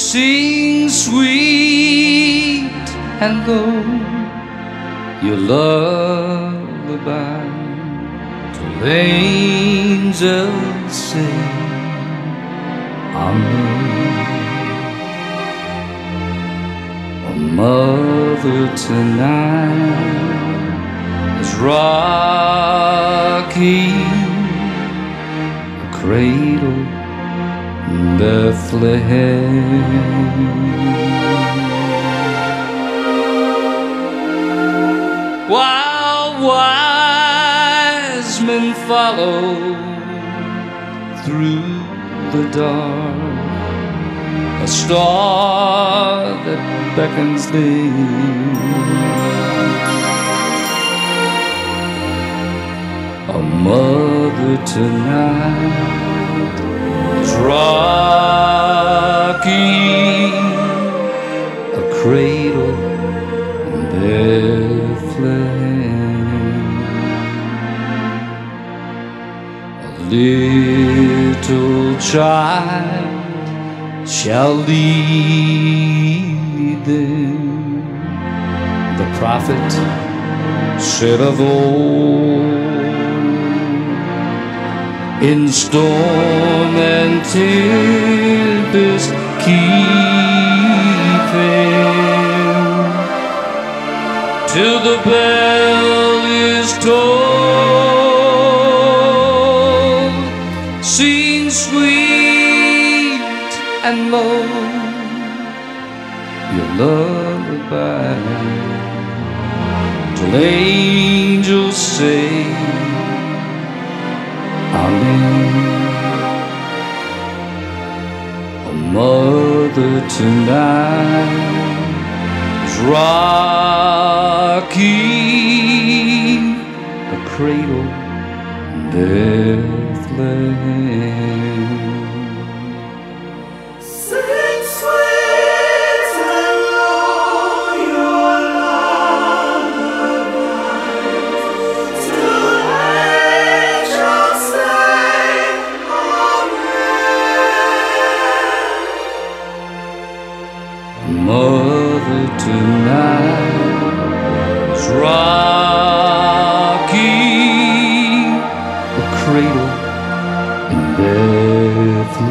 Sing sweet and low your lullaby till angels sing. Amen. A mother tonight is rocking a cradle Bethlehem. While wise men follow through the dark, a star that beckons them. A mother tonight rocking a cradle in Bethlehem. A little child shall lead them. The prophet said of old, in storm and tempest keep him. Till the bell is tolled. Sing sweet and low your lullaby till angels say Amen. A mother tonight is rocking a cradle in Bethlehem. Mother tonight is rocking a cradle in Bethlehem.